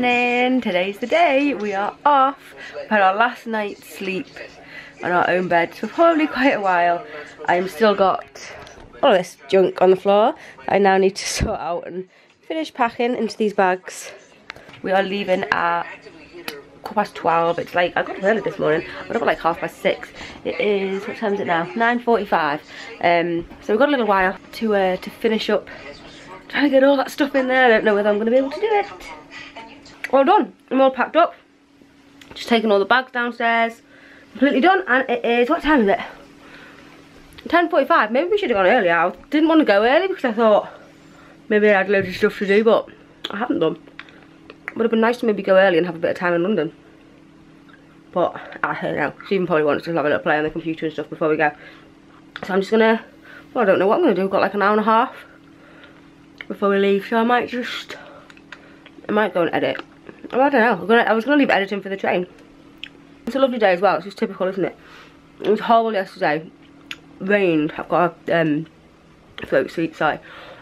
morning, today's the day. We are off. We've had our last night's sleep on our own bed for probably quite a while. I'm still got all this junk on the floor I now need to sort out and finish packing into these bags. We are leaving at quarter past 12. It's like, I got up early this morning. I got like half past 6. It is, what time is it now? 9.45. Um, so we've got a little while to, uh, to finish up. Trying to get all that stuff in there. I don't know whether I'm going to be able to do it. All done. I'm all packed up. Just taking all the bags downstairs. Completely done. And it is, what time is it? 10.45. Maybe we should have gone earlier. I didn't want to go early because I thought maybe I had loads of stuff to do, but I haven't done. Would have been nice to maybe go early and have a bit of time in London. But I don't know. Stephen probably wants to have a little play on the computer and stuff before we go. So I'm just gonna, well I don't know what I'm gonna do. I've got like an hour and a half before we leave. So I might just, I might go and edit. Well, I don't know. Gonna, i was gonna leave editing for the train. It's a lovely day as well. It's just typical, isn't it? It was horrible yesterday. Rained. I've got a um, float seat, sorry.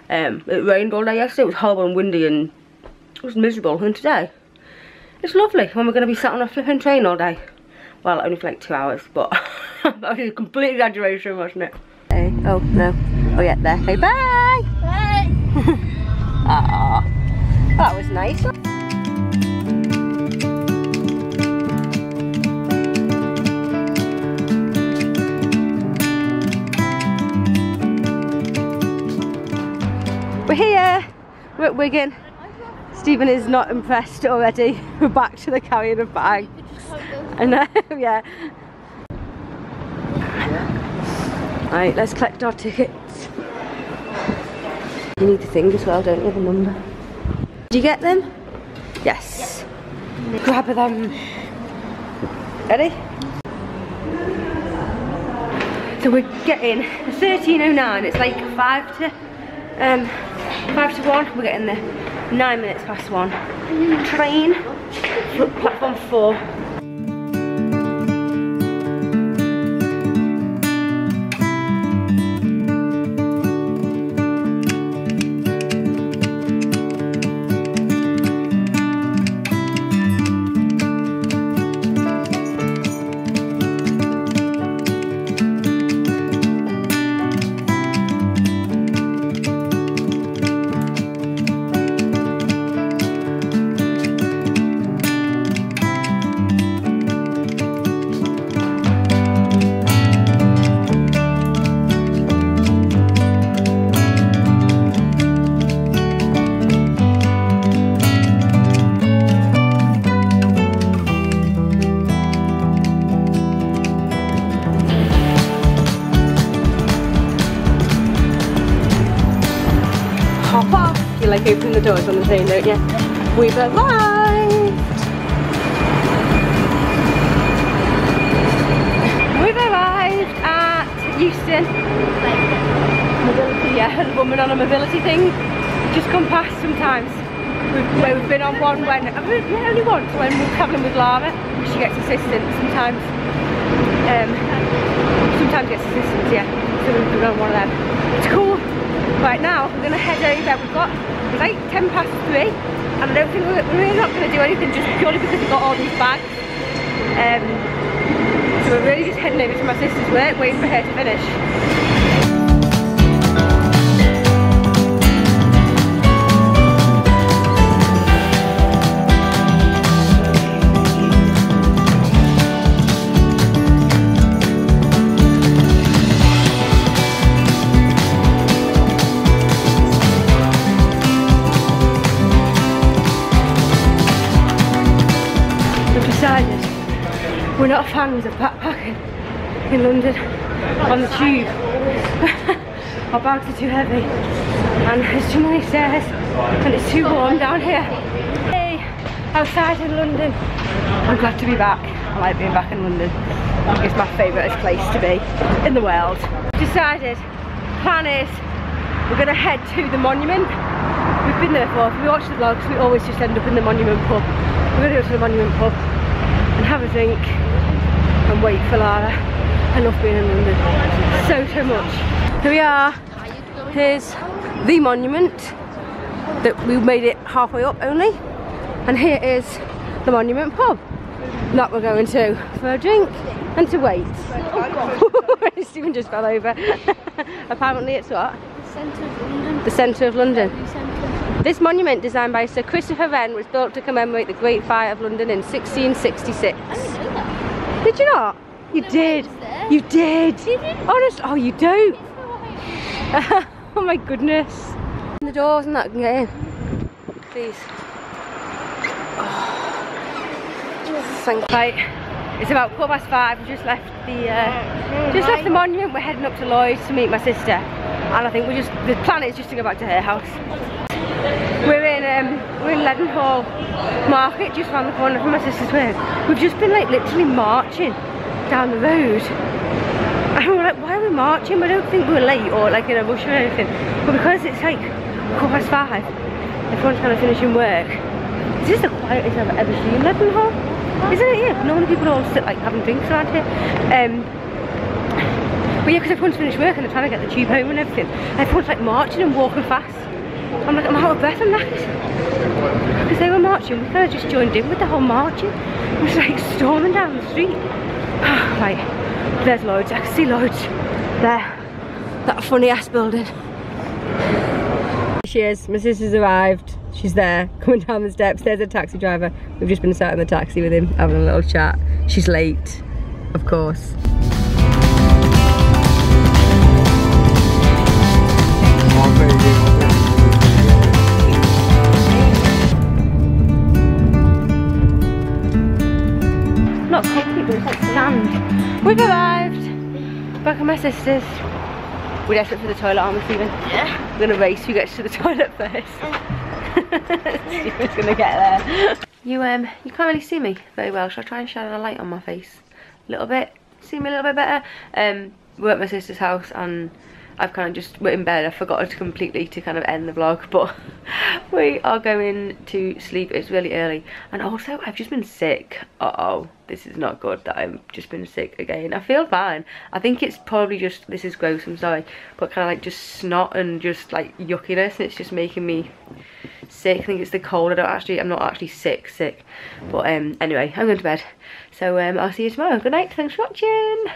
Um, it rained all day yesterday. It was horrible and windy and it was miserable. And today, it's lovely when we're going to be sat on a flipping train all day. Well, only for like two hours, but that was a complete exaggeration, wasn't it? Hey, oh no. Oh yeah, there. Hey, bye! Bye! Aww. That was nice. We're here. We're at Wigan. Stephen is not impressed already. We're back to the carrying of bags. I know, yeah. Right, let's collect our tickets. You need the thing as well, don't you? The number. Did you get them? Yes. Grab them. Ready? So we're getting 13.09. It's like 5 to um, 5 to 1. We're getting there nine minutes past one. Train, platform four. Like open the doors on the train, don't you? We've arrived! We've arrived at Euston. Mobility, yeah, a woman on a mobility thing. Just come past sometimes. We've, where we've been on one when, yeah, only once, when we're travelling with Lara. She gets assistance sometimes. Um, sometimes gets assistance, yeah. So we've been on one of them. Right now, we're to head over. We've got like 10 past 3 and I don't think we're, we're really not to do anything just purely because we've got all these bags. Um, so we're really just heading over to my sister's work, waiting for her to finish. We're not fans of backpacking in London on the tube. Our bags are too heavy and there's too many stairs and it's too warm down here. Hey, outside in London. I'm glad to be back. I like being back in London. It's my favourite place to be in the world. Decided, plan is, we're going to head to the monument. We've been there before. If we watch the vlogs, we always just end up in the monument pub. We're going to go to the monument pub and have a drink and wait for Lara. I love being in London so, so much. Here we are. Here's the monument that we made it halfway up only. And here is the Monument pub. That we're going to for a drink and to wait. Stephen just fell over. Apparently it's what? The centre of London. The centre of London. This monument designed by Sir Christopher Wren was built to commemorate the Great Fire of London in 1666. I didn't know that. Did you not? You No, did. You did. Did it? Honest. Oh, you don't. oh my goodness. The doors and that can get in. Please. Oh. Thank right. It's about quarter past five. We just left the uh, just left the monument. We're heading up to Lloyd's to meet my sister, and I think we just the plan is just to go back to her house. We're in um, we're in Leadenhall Market, just around the corner from my sister's work. We've just been like literally marching down the road. And we're like, why are we marching? I don't think we're late or like in a rush or anything. But because it's like quarter past five, everyone's kind of finishing work. This is the quietest I've ever seen Leadenhall. Isn't it? Yeah. Normally people all sit like having drinks around here. Um, but yeah, because everyone's finished work and they're trying to get the tube home and everything. Everyone's like marching and walking fast. I'm I'm out of breath and that. Because they were marching, we kind of just joined in with the whole marching. It was like storming down the street. right, there's Lloyd's. I can see Lloyd's there. That funny ass building. She is. My sister's arrived. She's there, coming down the steps. There's a taxi driver. We've just been sat in the taxi with him, having a little chat. She's late, of course. Back at my sister's. We're desperate for the toilet, aren't we, Stephen? Yeah. We're gonna race who gets to the toilet first. Stephen's gonna get there. You um, you can't really see me very well. Shall I try and shine a light on my face a little bit? See me a little bit better. Um, we're at my sister's house and I've kind of just we're in bed. I forgot completely to kind of end the vlog, but we are going to sleep. It's really early, and also I've just been sick. Uh oh, this is not good. That I've just been sick again. I feel fine. I think it's probably just this is gross. I'm sorry, but kind of like just snot and just like yuckiness, and it's just making me sick. I think it's the cold. I don't actually. I'm not actually sick, sick. But um, anyway, I'm going to bed. So um, I'll see you tomorrow. Good night. Thanks for watching.